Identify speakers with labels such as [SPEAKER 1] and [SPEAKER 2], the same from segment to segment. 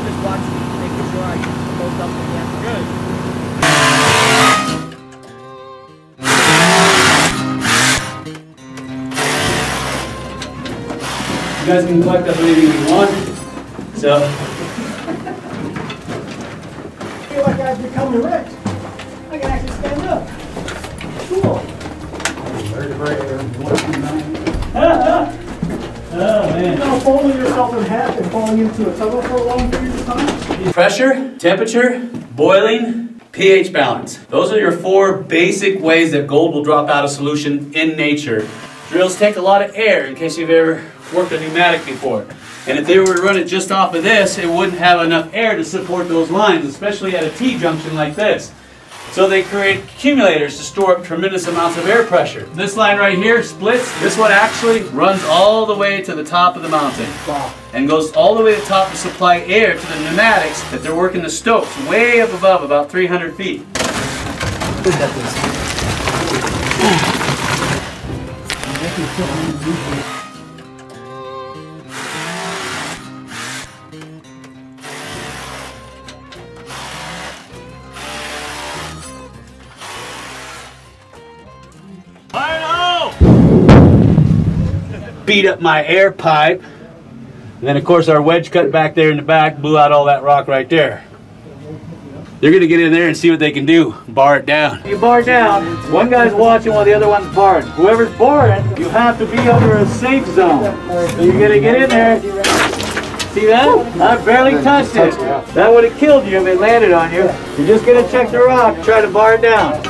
[SPEAKER 1] I'm just watching, making sure I get the most up to the end.
[SPEAKER 2] Good. You guys can collect up anything you want. So,
[SPEAKER 3] I feel like I've become erect. I can actually stand up. Cool. You
[SPEAKER 2] man.
[SPEAKER 3] know, folding yourself in half and falling into a tunnel for a long period of time?
[SPEAKER 2] Pressure, temperature, boiling, pH balance. Those are your four basic ways that gold will drop out of solution in nature. Drills take a lot of air in case you've ever worked a pneumatic before. And if they were to run it just off of this, it wouldn't have enough air to support those lines, especially at a T-junction like this. So they create accumulators to store up tremendous amounts of air pressure. This line right here splits. This one actually runs all the way to the top of the mountain and goes all the way to the top to supply air to the pneumatics that they're working the stopes way up above, about 300 feet. Beat up my air pipe. And then of course our wedge cut back there in the back blew out all that rock right there. They're gonna get in there and see what they can do. Bar it down. You bar down, one guy's watching while the other one's barring. Whoever's barring, you have to be under a safe zone. So you're gonna get in there. See that? I barely touched it. That would have killed you if it landed on you. You're just gonna check the rock, try to bar it down.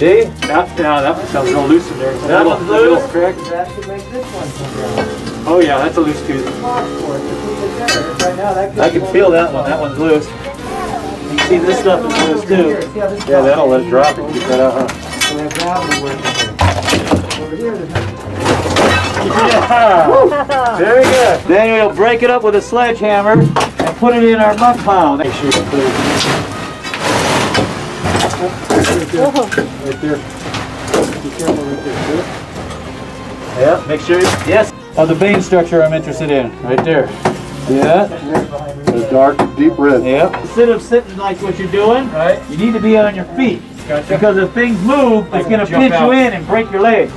[SPEAKER 2] See? That, no, that one's a little loose in there. That one's loose.
[SPEAKER 3] That should make this one come
[SPEAKER 2] Oh yeah, that's a loose tooth.
[SPEAKER 3] down. For it to keep it there. Right now, that
[SPEAKER 2] I can feel that one. That one's loose. You can see this stuff is loose too.
[SPEAKER 3] See how this
[SPEAKER 2] Yeah, that'll let it drop and keep that out, huh?
[SPEAKER 3] So we have gravity working here. Over here,
[SPEAKER 2] Yeah. Very good. Then we'll break it up with a sledgehammer and put it in our muck pile. Make sure you put it oh.
[SPEAKER 3] Right there. Be careful right there.
[SPEAKER 2] Yeah, make sure. Yes. Of the vein structure I'm interested in, right there. Yeah.
[SPEAKER 4] The dark, deep red.
[SPEAKER 2] Yeah. Instead of sitting like what you're doing, right? You need to be on your feet. Gotcha. Because if things move, it's gonna pinch you in and break your legs.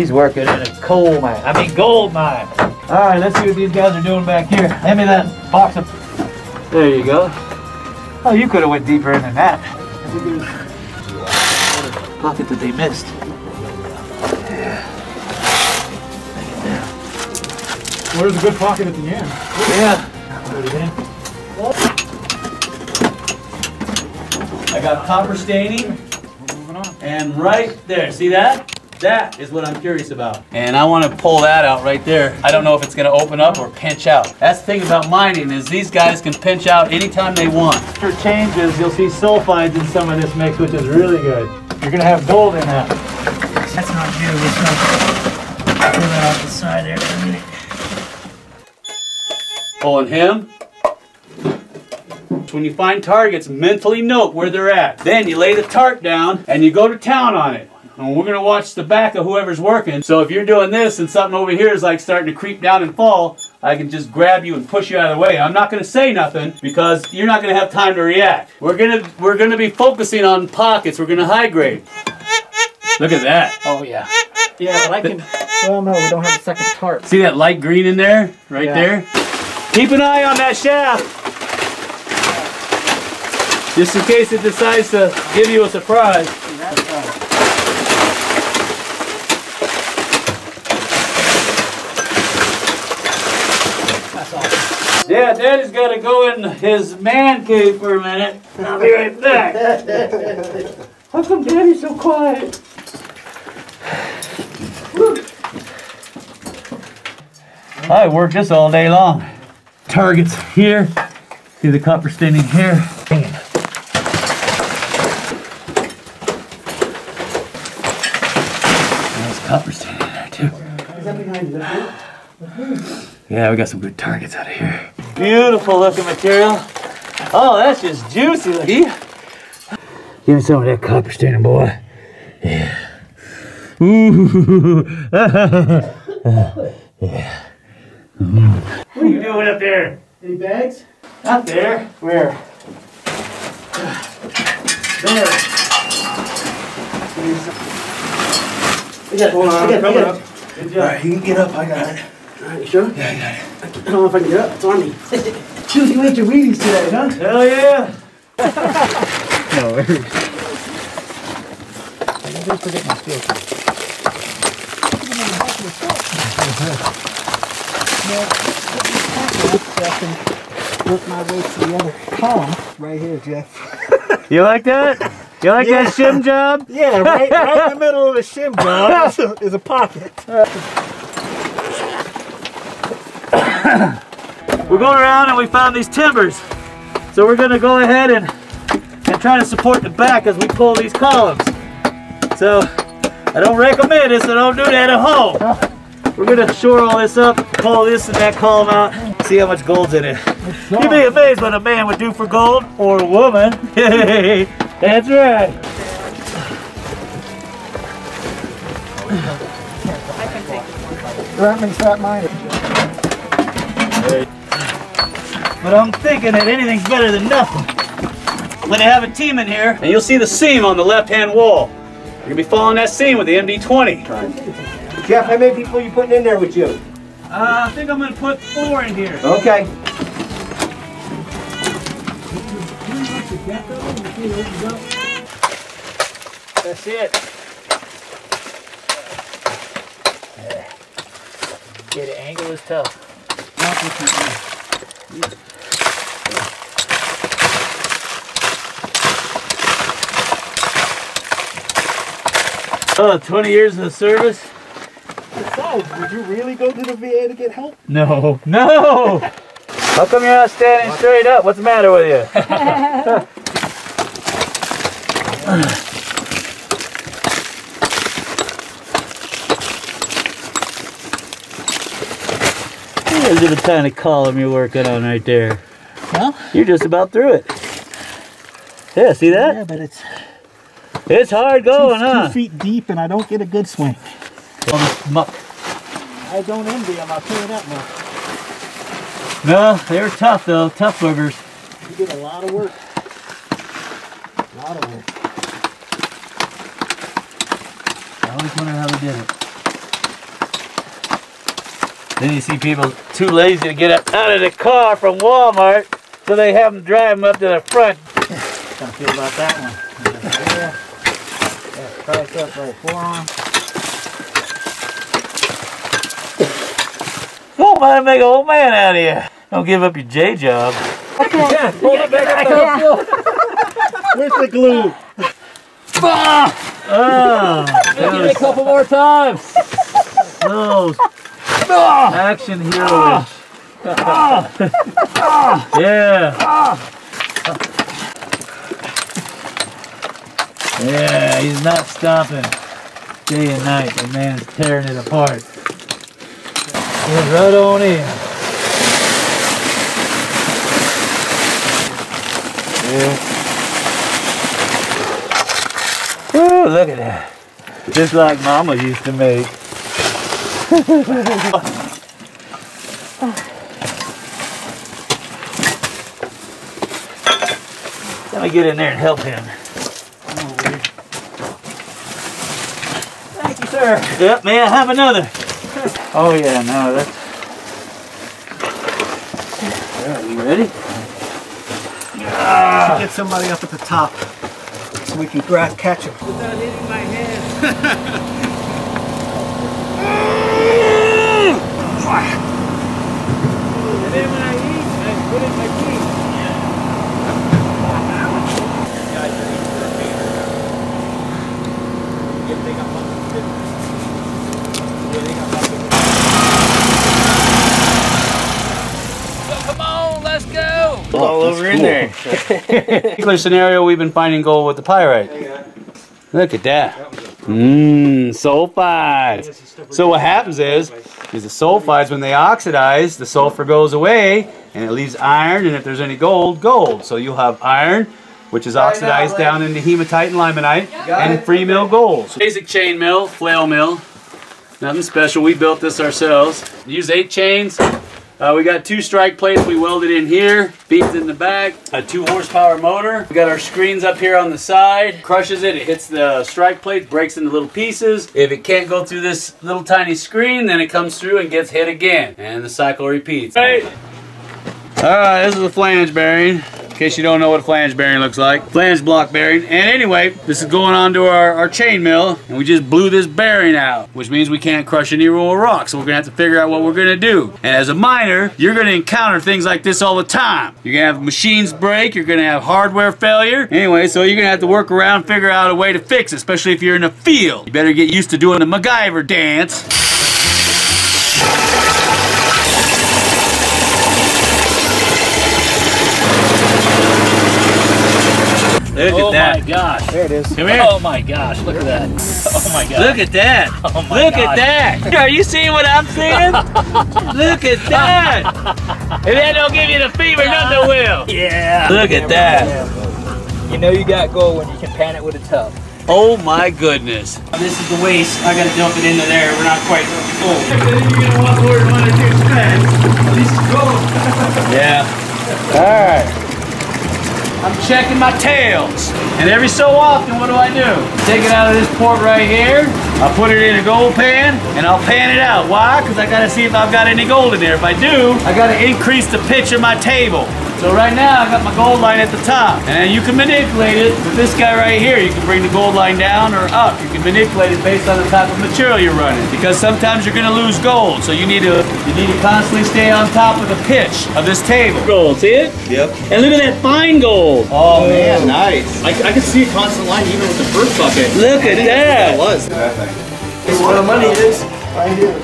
[SPEAKER 2] He's working in a coal mine. I mean gold mine. Alright, let's see what these guys are doing back here. Hand me that box of There you go. Oh, you could have went deeper in than that. Pocket that they missed.
[SPEAKER 3] Where's a good pocket at the end?
[SPEAKER 2] Yeah. I got copper staining. And right there, see that? That is what I'm curious about. And I want to pull that out right there. I don't know if it's going to open up or pinch out. That's the thing about mining is these guys can pinch out anytime they want. After changes, you'll see sulfides in some of this mix, which is really good. You're going to have gold in that.
[SPEAKER 1] That's not you. It's not. Pull that off the side there for a minute.
[SPEAKER 2] Pulling him. When you find targets, mentally note where they're at. Then you lay the tarp down and you go to town on it. And we're gonna watch the back of whoever's working. So if you're doing this and something over here is like starting to creep down and fall, I can just grab you and push you out of the way. I'm not gonna say nothing because you're not gonna have time to react. We're gonna we're gonna be focusing on pockets. We're gonna high grade. Look at that.
[SPEAKER 1] Oh yeah. Yeah, but I can. Well, no, we don't have a second tarp.
[SPEAKER 2] See that light green in there? Right
[SPEAKER 1] Yeah.
[SPEAKER 2] there? Keep an eye on that shaft. Just in case it decides to give you a surprise. Yeah, Daddy's got to go in his man cave for a minute. I'll be right back. How come Daddy's so quiet? I work this all day long. Targets here. See the copper staining here. There's copper staining there too. Is everything living? Yeah, we got some good targets out of here. Beautiful looking material. Oh, that's just juicy. Look. Give me some of that copper staining, boy. Yeah. Ooh. yeah. What are you doing up there?
[SPEAKER 3] Any bags?
[SPEAKER 2] Not there? Where? There.
[SPEAKER 3] I got one. I got, I got it.
[SPEAKER 2] Good job.
[SPEAKER 3] you can get up. I got it. All right, you sure? Yeah, I got it. I don't know if I can get up. It's on me. Dude, you ate your Wheaties today, huh?
[SPEAKER 2] Hell yeah.
[SPEAKER 3] No, I just forget my steel. Work my way to the other column right here, Jeff.
[SPEAKER 2] You like that? You like that shim job?
[SPEAKER 3] Yeah, right, right in the middle of the shim job is a, is a pocket.
[SPEAKER 2] We're going around and we found these timbers. So we're gonna go ahead and, and try to support the back as we pull these columns. So I don't recommend it, so don't do that at home. We're gonna shore all this up, pull this and that column out, see how much gold's in it. You'd be amazed what a man would do for gold, or a woman. That's right.
[SPEAKER 3] That makes that mine.
[SPEAKER 2] But I'm thinking that anything's better than nothing. I'm gonna have a team in here, and you'll see the seam on the left-hand wall. You're gonna be following that seam with the MD-20.
[SPEAKER 3] Jeff, how many people are you putting in there with you?
[SPEAKER 2] Uh, I think I'm gonna put four in here.
[SPEAKER 3] Okay.
[SPEAKER 2] That's it. Yeah, the angle is tough. Oh, 20 years of service?
[SPEAKER 3] Besides, would you really go to the VA to get help?
[SPEAKER 2] No. No! How come you're not standing straight up? What's the matter with you? At the tiny column you're working on right there.
[SPEAKER 3] Well,
[SPEAKER 2] You're just about through it. Yeah, see that?
[SPEAKER 3] yeah, but it's
[SPEAKER 2] It's hard going,
[SPEAKER 3] two
[SPEAKER 2] huh?
[SPEAKER 3] feet deep and I don't get a good swing.
[SPEAKER 2] On the muck.
[SPEAKER 3] I don't envy them, I'll tell you that much.
[SPEAKER 2] No, they were tough though, tough boogers.
[SPEAKER 3] You did a lot of work. A lot of work.
[SPEAKER 2] I always wonder how they did it. Then you see people too lazy to get up out of the car from Walmart, so they have them drive them up to the front.
[SPEAKER 3] How I feel about that one? Yeah. Yeah, price up right forearm.
[SPEAKER 2] Don't mind make an old man out of you. Don't give up your J job.
[SPEAKER 3] Yeah, hold it back up. Where's the glue? Ah!
[SPEAKER 2] Oh,
[SPEAKER 5] Give it a couple more times.
[SPEAKER 2] those action heroes. yeah. Yeah, he's not stopping day and night. The man's tearing it apart. Get right on in. Yeah. Ooh, look at that. Just like Mama used to make. Let me get in there and help him.
[SPEAKER 3] Thank you, sir.
[SPEAKER 2] Yep, may I have another? Oh yeah, no, that's. Yeah, you ready?
[SPEAKER 3] Get somebody up at the top so we can grab, catch him.
[SPEAKER 2] And then when I eat, I put it in my teeth.
[SPEAKER 5] Come on, let's go.
[SPEAKER 2] All over in there. Particular scenario, we've been finding gold with the pyrite. Look at that. Mmm, sulfides. So what happens is, is the sulfides, when they oxidize, the sulfur goes away, and it leaves iron, and if there's any gold, gold. So you'll have iron, which is oxidized down into hematite and limonite, and free mill gold. Basic chain mill, flail mill. Nothing special, we built this ourselves. Use eight chains. Uh, we got two strike plates we welded in here, beads in the back, a two horsepower motor. We got our screens up here on the side, crushes it, it hits the strike plate, breaks into little pieces. If it can't go through this little tiny screen, then it comes through and gets hit again. And the cycle repeats. Right. Alright, this is a flange bearing. Case you don't know what a flange bearing looks like. Flange block bearing. And anyway, this is going on to our, our chain mill, and we just blew this bearing out, which means we can't crush any roll of rock, so we're gonna have to figure out what we're gonna do. And as a miner, you're gonna encounter things like this all the time. You're gonna have machines break, you're gonna have hardware failure. Anyway, so you're gonna have to work around, figure out a way to fix it, especially if you're in the field. You better get used to doing the MacGyver dance. Look
[SPEAKER 5] oh
[SPEAKER 2] at that.
[SPEAKER 5] Oh my gosh.
[SPEAKER 3] There it is.
[SPEAKER 2] Come here.
[SPEAKER 5] Oh my gosh, look at that. Oh my gosh.
[SPEAKER 2] Look at that.
[SPEAKER 5] Oh my
[SPEAKER 2] Look
[SPEAKER 5] God.
[SPEAKER 2] at that. Are you seeing what I'm seeing? Look at that. If that don't give you the fever, nothing will.
[SPEAKER 5] Yeah.
[SPEAKER 2] Look at that.
[SPEAKER 5] You know you got gold when you can pan it with a tub.
[SPEAKER 2] Oh my goodness.
[SPEAKER 3] This is the waste. I gotta dump it into there. We're not quite full. You're gonna want more money to spend. Please go.
[SPEAKER 2] Yeah. All right. I'm checking my tails. And every so often, what do I do? Take it out of this port right here. I'll put it in a gold pan and I'll pan it out. Why? Because I got to see if I've got any gold in there. If I do, I got to increase the pitch of my table. So right now, I got my gold line at the top. And you can manipulate it with this guy right here. You can bring the gold line down or up. You can manipulate it based on the type of material you're running. Because sometimes you're gonna lose gold. So you need to you need to constantly stay on top of the pitch of this table. Gold, see it?
[SPEAKER 1] Yep.
[SPEAKER 2] And look at that fine gold.
[SPEAKER 1] Oh, oh man, nice.
[SPEAKER 6] I, I could see a constant line even with the first bucket.
[SPEAKER 2] Look at that.
[SPEAKER 6] was.
[SPEAKER 3] This is where the money is. Right here.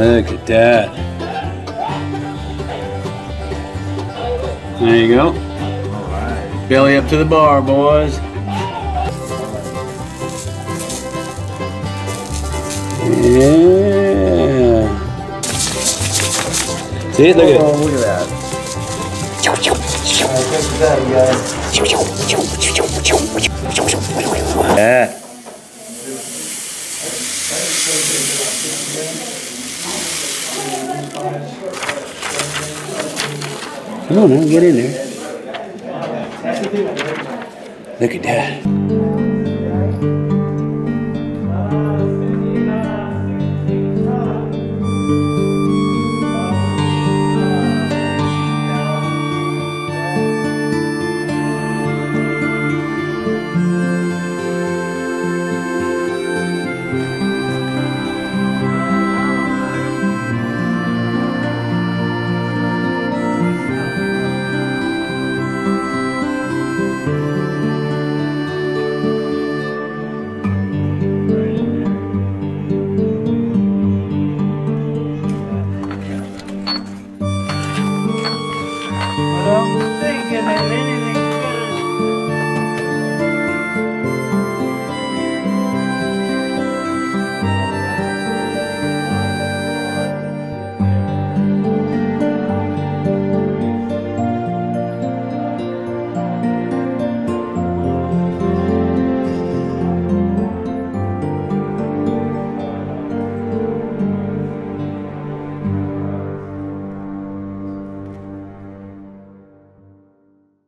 [SPEAKER 2] Look at that. There you go. Belly up to the bar, boys. Yeah. See it? Look at it.
[SPEAKER 3] Oh, look at that. For that, you.
[SPEAKER 2] Yeah. Come on now, get in there. Look at that.